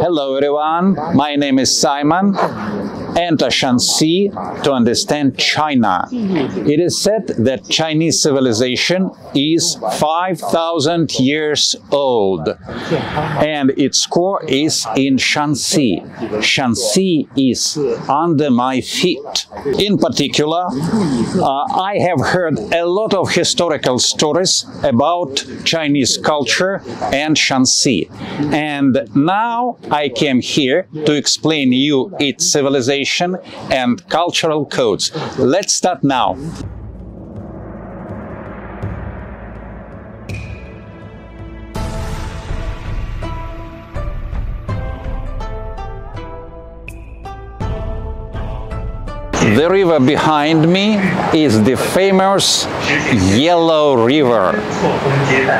Hello everyone, my name is Simon. Enter Shanxi to understand China. It is said that Chinese civilization is 5,000 years old and its core is in Shanxi. Shanxi is under my feet. In particular, uh, I have heard a lot of historical stories about Chinese culture and Shanxi. And now I came here to explain you its civilization and cultural codes. Let's start now. The river behind me is the famous Yellow River.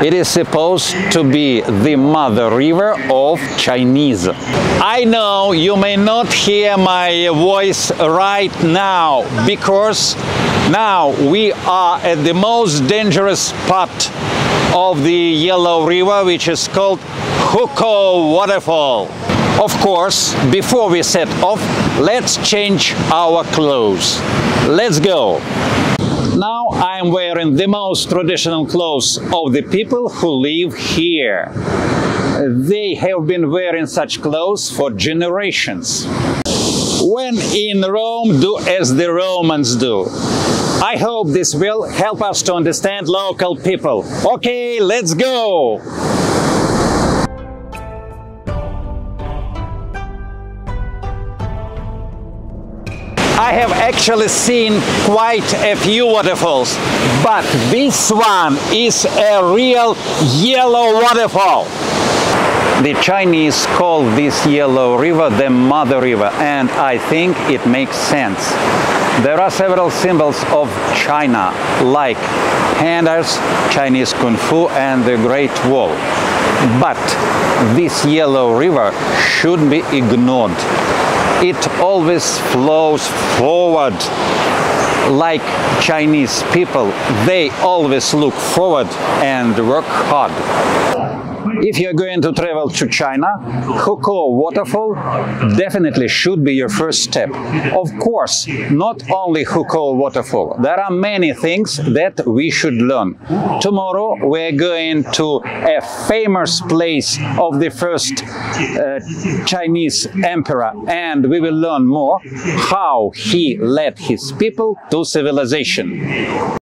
It is supposed to be the mother river of Chinese. I know you may not hear my voice right now because now we are at the most dangerous part of the Yellow River, which is called Hukou Waterfall. Of course, before we set off, let's change our clothes. Let's go! Now I'm wearing the most traditional clothes of the people who live here. They have been wearing such clothes for generations. When in Rome, do as the Romans do. I hope this will help us to understand local people. Okay, let's go! I have actually seen quite a few waterfalls, but this one is a real yellow waterfall. The Chinese call this yellow river the mother river, and I think it makes sense. There are several symbols of China, like pandas, Chinese Kung Fu, and the Great Wall. But this yellow river should be ignored it always flows forward like Chinese people. They always look forward and work hard. If you're going to travel to China, Hukou waterfall definitely should be your first step. Of course, not only Hukou waterfall. There are many things that we should learn. Tomorrow we're going to a famous place of the first uh, Chinese emperor and we will learn more how he led his people to civilization.